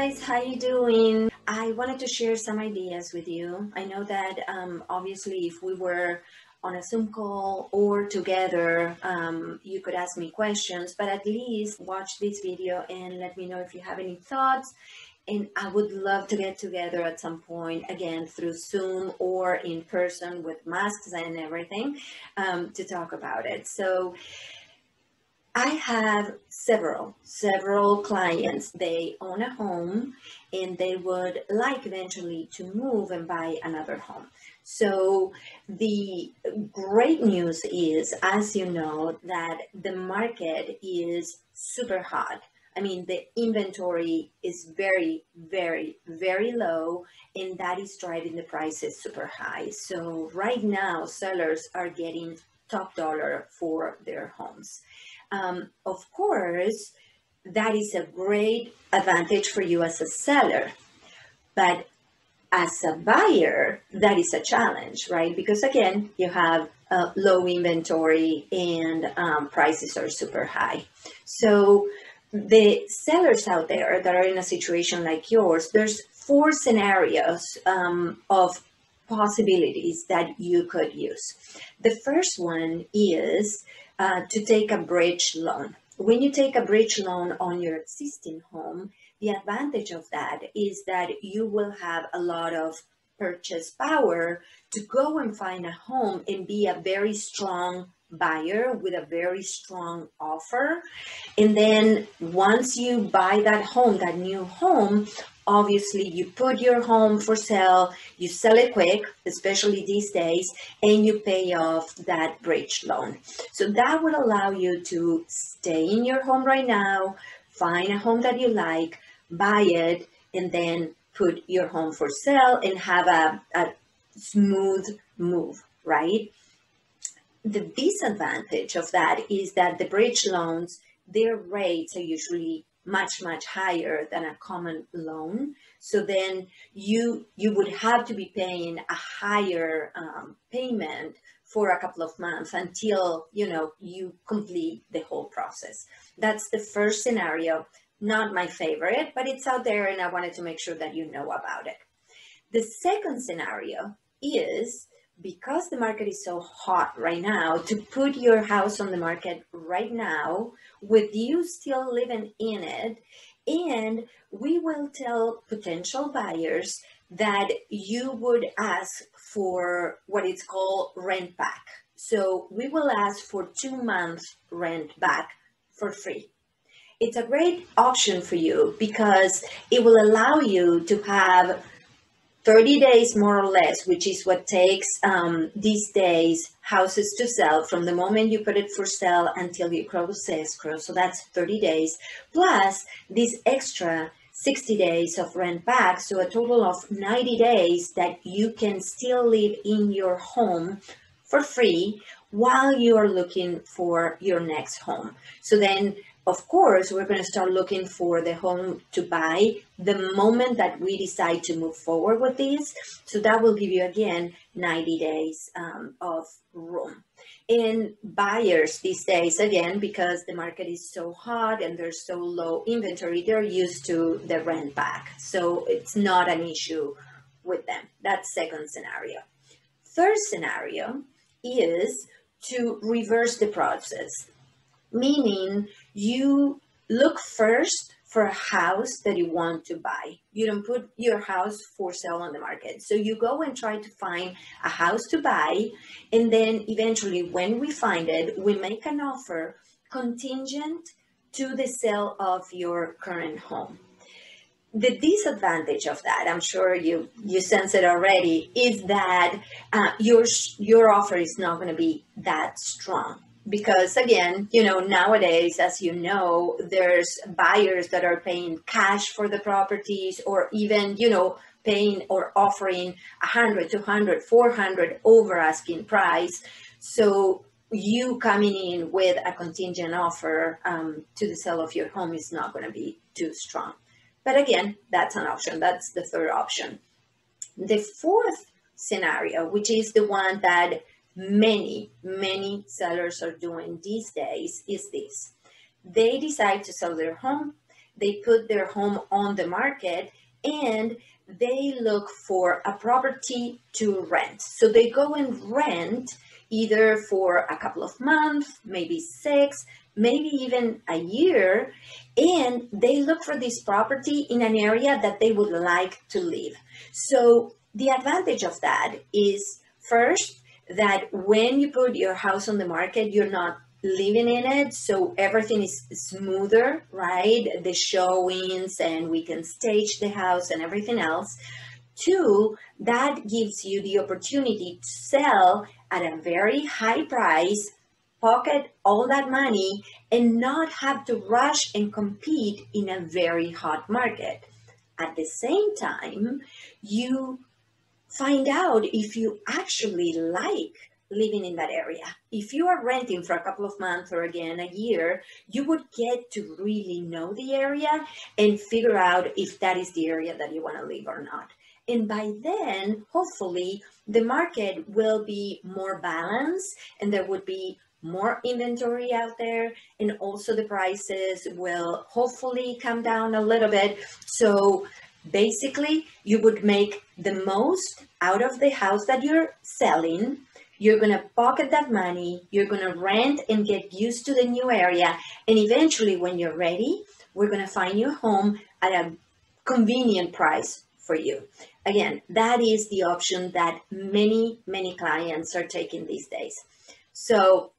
guys, how you doing? I wanted to share some ideas with you. I know that um, obviously if we were on a Zoom call or together, um, you could ask me questions, but at least watch this video and let me know if you have any thoughts. And I would love to get together at some point, again, through Zoom or in person with masks and everything um, to talk about it. So I have several, several clients. They own a home and they would like eventually to move and buy another home. So the great news is, as you know, that the market is super hot. I mean, the inventory is very, very, very low, and that is driving the prices super high. So right now, sellers are getting top dollar for their homes. Um, of course, that is a great advantage for you as a seller. But as a buyer, that is a challenge, right? Because again, you have uh, low inventory and um, prices are super high. So the sellers out there that are in a situation like yours, there's four scenarios um, of possibilities that you could use. The first one is uh, to take a bridge loan. When you take a bridge loan on your existing home, the advantage of that is that you will have a lot of purchase power to go and find a home and be a very strong buyer with a very strong offer. And then once you buy that home, that new home, obviously you put your home for sale, you sell it quick, especially these days, and you pay off that bridge loan. So that would allow you to stay in your home right now, find a home that you like, buy it, and then put your home for sale and have a, a smooth move, right? The disadvantage of that is that the bridge loans, their rates are usually much much higher than a common loan. So then you you would have to be paying a higher um, payment for a couple of months until you know you complete the whole process. That's the first scenario. Not my favorite but it's out there and i wanted to make sure that you know about it. The second scenario is because the market is so hot right now, to put your house on the market right now with you still living in it. And we will tell potential buyers that you would ask for what it's called rent back. So we will ask for two months rent back for free. It's a great option for you because it will allow you to have 30 days more or less, which is what takes um, these days houses to sell from the moment you put it for sale until you close escrow. So that's 30 days plus this extra 60 days of rent back. So a total of 90 days that you can still live in your home for free while you are looking for your next home. So then of course, we're going to start looking for the home to buy the moment that we decide to move forward with this. So that will give you again 90 days um, of room. And buyers these days, again, because the market is so hot and there's so low inventory, they're used to the rent back. So it's not an issue with them. That's second scenario. Third scenario is to reverse the process meaning you look first for a house that you want to buy. You don't put your house for sale on the market. So you go and try to find a house to buy. And then eventually, when we find it, we make an offer contingent to the sale of your current home. The disadvantage of that, I'm sure you you sense it already, is that uh, your your offer is not going to be that strong because again, you know, nowadays, as you know, there's buyers that are paying cash for the properties or even, you know, paying or offering 100, 200, 400 over asking price. So you coming in with a contingent offer um, to the sale of your home is not going to be too strong. But again, that's an option. That's the third option. The fourth scenario, which is the one that many, many sellers are doing these days is this. They decide to sell their home. they put their home on the market and they look for a property to rent. So they go and rent either for a couple of months, maybe six, maybe even a year, and they look for this property in an area that they would like to live. So the advantage of that is first that when you put your house on the market, you're not living in it. So everything is smoother right? The showings and we can stage the house and everything else. Two that gives you the opportunity to sell at a very high price pocket all that money and not have to rush and compete in a very hot market. At the same time you find out if you actually like living in that area. If you are renting for a couple of months or again a year, you would get to really know the area and figure out if that is the area that you want to live or not. And by then, hopefully, the market will be more balanced and there would be more inventory out there and also the prices will hopefully come down a little bit. So basically, you would make the most out of the house that you're selling you're going to pocket that money. You're going to rent and get used to the new area. And eventually, when you're ready, we're going to find you a home at a convenient price for you. Again, that is the option that many, many clients are taking these days. So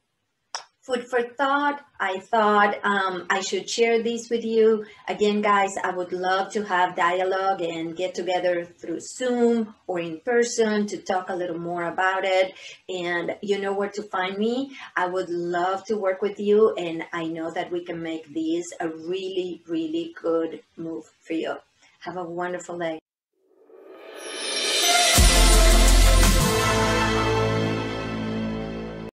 food for thought. I thought um, I should share this with you. Again, guys, I would love to have dialogue and get together through Zoom or in person to talk a little more about it. And you know where to find me. I would love to work with you, and I know that we can make this a really, really good move for you. Have a wonderful day.